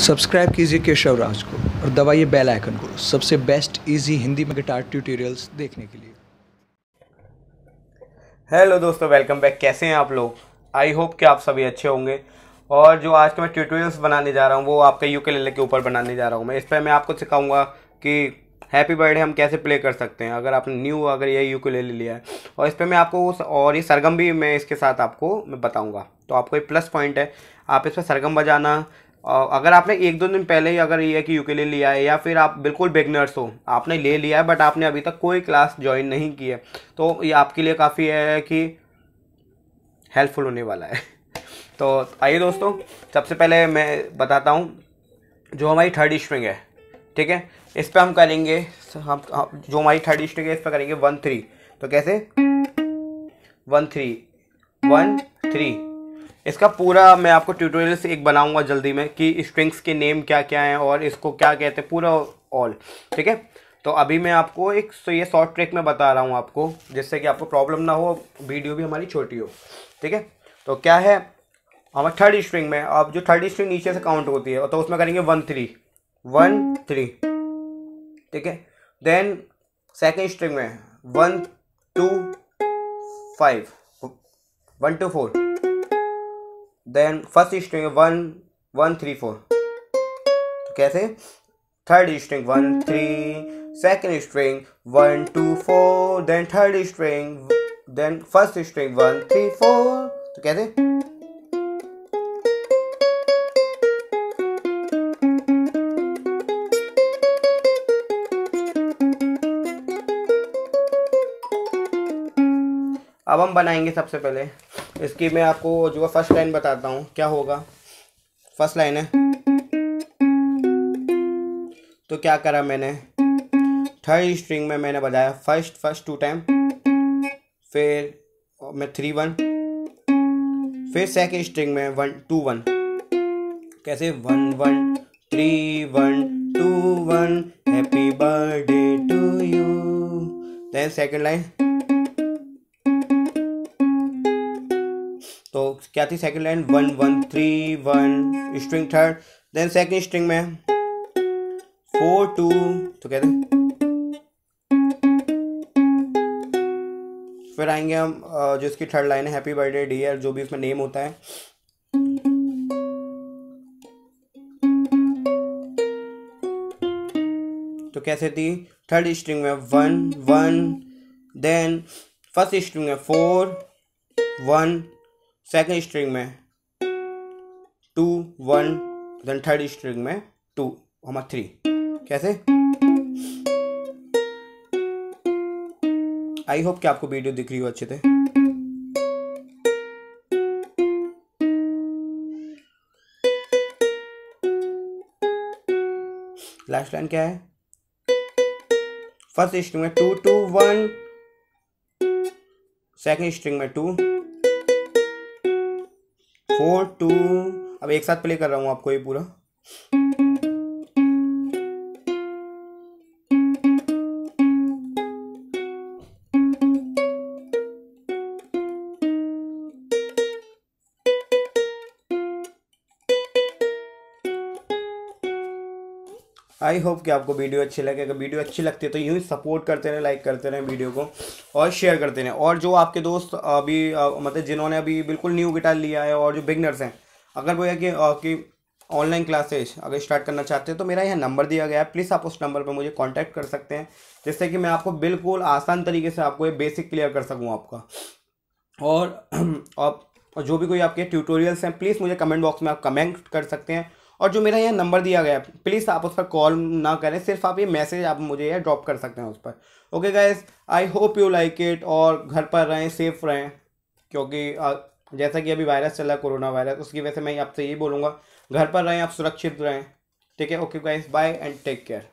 Subscribe कीजिए केशव राज को और दबाइए बेल आइकन को। सबसे बेस्ट इजी हिंदी में गिटार ट्यूटोरियल्स देखने के लिए। हेलो दोस्तों वेलकम बैक कैसे हैं आप लोग? आई होप कि आप सभी अच्छे होंगे। और जो आज के मैं ट्यूटोरियल्स बनाने जा रहा हूँ, वो आपके यू के ऊपर बनाने जा रहा हूँ मैं। इस पर मैं आपको सिखाऊँगा कि हैप्पी बर्थडे हम कैसे प्ले कर सकते हैं। अगर आपने न्यू अगर ये यूकेलेले लिया है। और इस पर मैं आपको और ये सरगम भी मैं इसके साथ आपको, मैं बताऊँगा। तो आपको एक प्लस पॉइंट है। आप इस पर सरगम बजाना अगर आपने एक दो दिन पहले ही अगर ये है कि यूकेले लिया है, या फिर आप बिल्कुल बिगनर्स हो, आपने ले लिया है बट आपने अभी तक कोई क्लास ज्वाइन नहीं की है तो ये आपके लिए काफ़ी है कि हेल्पफुल होने वाला है। तो आइए दोस्तों, सबसे पहले मैं बताता हूँ, जो हमारी थर्ड स्ट्रिंग है, ठीक है? इस पर हम करेंगे, हम जो हमारी थर्ड स्ट्रिंग है, इस पर करेंगे वन थ्री तो कैसे? वन थ्री वन थ्री इसका पूरा मैं आपको ट्यूटोरियल से एक बनाऊँगा जल्दी में कि स्ट्रिंग्स के नेम क्या क्या हैं और इसको क्या कहते हैं, पूरा ऑल ठीक है? तो अभी मैं आपको एक सो ये शॉर्ट ट्रिक में बता रहा हूँ आपको, जिससे कि आपको प्रॉब्लम ना हो वीडियो भी हमारी छोटी हो, ठीक है? तो क्या है हमारे थर्ड स्ट्रिंग में, अब जो थर्ड स्ट्रिंग नीचे से काउंट होती है तो उसमें करेंगे वन थ्री वन थ्री ठीक है? देन सेकेंड स्ट्रिंग में one two five one two four then first string one one three four तो कैसे? Third string one three second string one two four then third string then first string one three four तो कैसे? अब हम बनाएँगे सबसे पहले इसकी मैं आपको जो है फ़र्स्ट लाइन बताता हूँ, क्या होगा? फ़र्स्ट लाइन है। तो क्या करा मैंने? थर्ड स्ट्रिंग में मैंने बजाया। फ़र्स्ट फ़र्स्ट टू टाइम फिर मैं थ्री वन फिर सेकेंड स्ट्रिंग में वन टू वन कैसे? One one three one two one happy birthday to you then second line तो क्या थी second line one one three one string third then second string में four two तो कहते फिर आएँगे हम जो इसकी थर्ड लाइन है हैप्पी बर्थडे डियर जो भी इसमें नेम होता है। तो कैसे थी? थर्ड स्ट्रिंग में one one then first string में फोर वन सेकेंड स्ट्रिंग में two, one then third string में टू, हमारा थ्री कैसे? आई होप कि आपको वीडियो दिख रही हो अच्छे से। लास्ट लाइन क्या है? फ़र्स्ट स्ट्रिंग में two two one second string में टू फोर टू अब एक साथ प्ले कर रहा हूँ आपको ये पूरा। आई होप कि आपको वीडियो अच्छी लगे। अगर वीडियो अच्छी लगती है तो यूँ ही सपोर्ट करते रहें लाइक करते रहें वीडियो को और शेयर करते रहें। और जो आपके दोस्त अभी मतलब जिन्होंने अभी बिल्कुल न्यू गिटार लिया है और जो बिगनर्स हैं अगर वो है कि, कि ऑनलाइन क्लासेज अगर स्टार्ट करना चाहते हैं तो मेरा यहाँ नंबर दिया गया है। प्लीज़ आप उस नंबर पर मुझे कॉन्टैक्ट कर सकते हैं जिससे कि मैं आपको बिल्कुल आसान तरीके से आपको ये बेसिक क्लियर कर सकूँ आपका। और और जो भी कोई आपके ट्यूटोरियल्स हैं प्लीज़ मुझे कमेंट बॉक्स में आप कमेंट कर सकते हैं। और जो मेरा यहाँ नंबर दिया गया है प्लीज़ आप उस पर कॉल ना करें, सिर्फ़ आप ये मैसेज आप मुझे यह ड्रॉप कर सकते हैं उस पर। Okay guys I hope you like it और घर पर रहें सेफ़ रहें, क्योंकि जैसा कि अभी वायरस चल कोरोना वायरस उसकी वजह से मैं आपसे यही बोलूँगा, घर पर रहें, आप सुरक्षित रहें। ठीक है? Okay guys bye and take care